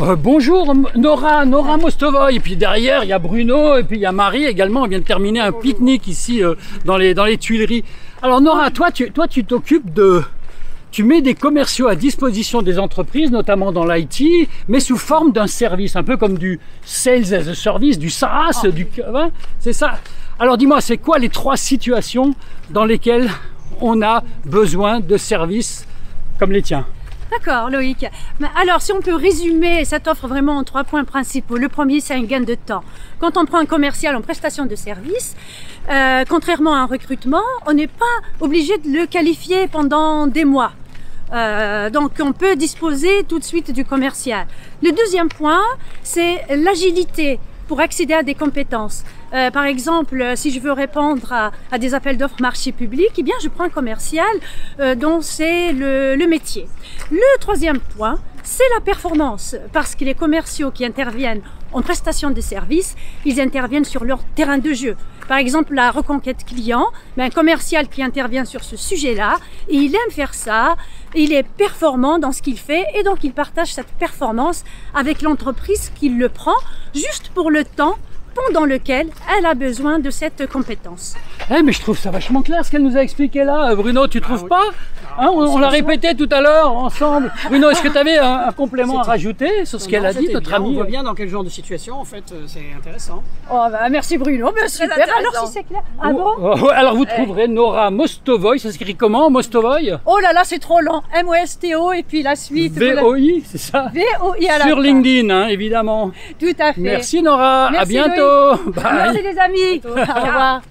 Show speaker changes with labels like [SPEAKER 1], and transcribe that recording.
[SPEAKER 1] Euh, bonjour Nora, Nora Mostovoy. Et puis derrière, il y a Bruno et puis il y a Marie également. On vient de terminer un pique-nique ici euh, dans, les, dans les Tuileries. Alors Nora, toi tu toi, tu t'occupes de... Tu mets des commerciaux à disposition des entreprises, notamment dans l'IT, mais sous forme d'un service, un peu comme du sales as a service, du SaaS, du... Hein, c'est ça. Alors dis-moi, c'est quoi les trois situations dans lesquelles on a besoin de services comme les tiens?
[SPEAKER 2] D'accord, Loïc. Alors, si on peut résumer cette offre vraiment en trois points principaux. Le premier, c'est un gain de temps. Quand on prend un commercial en prestation de service, euh, contrairement à un recrutement, on n'est pas obligé de le qualifier pendant des mois. Euh, donc on peut disposer tout de suite du commercial. Le deuxième point, c'est l'agilité pour accéder à des compétences. Euh, par exemple, si je veux répondre à, des appels d'offres marché public, eh bien, je prends un commercial euh, dont c'est le, métier. Le troisième point, c'est la performance, parce que les commerciaux qui interviennent en prestation de services, ils interviennent sur leur terrain de jeu. Par exemple, la reconquête client, ben, un commercial qui intervient sur ce sujet-là, il aime faire ça, il est performant dans ce qu'il fait et donc il partage cette performance avec l'entreprise qui le prend juste pour le temps pendant lequel elle a besoin de cette compétence.
[SPEAKER 1] Eh mais je trouve ça vachement clair ce qu'elle nous a expliqué là. Bruno, tu trouves pas hein, On, on l'a répété tout à l'heure ensemble. Bruno, est-ce que tu avais un, un complément à rajouter sur ce qu'elle a dit, notre ami
[SPEAKER 3] On voit bien dans quel genre de situation, en fait, euh, c'est intéressant.
[SPEAKER 2] Oh, bah, merci Bruno, bah, super. Alors si c'est clair. Ah bon
[SPEAKER 1] Oh, Alors vous trouverez Nora Mostovoy, ça s'écrit comment Mostovoy
[SPEAKER 2] Oh là là, c'est trop lent. M-O-S-T-O et puis la suite.
[SPEAKER 1] V-O-I, c'est ça
[SPEAKER 2] V-O-I à la
[SPEAKER 1] Sur
[SPEAKER 2] fin.
[SPEAKER 1] LinkedIn, hein, évidemment.
[SPEAKER 2] Tout à fait.
[SPEAKER 1] Merci Nora, à bientôt. Bye.
[SPEAKER 2] Merci les amis. Au revoir.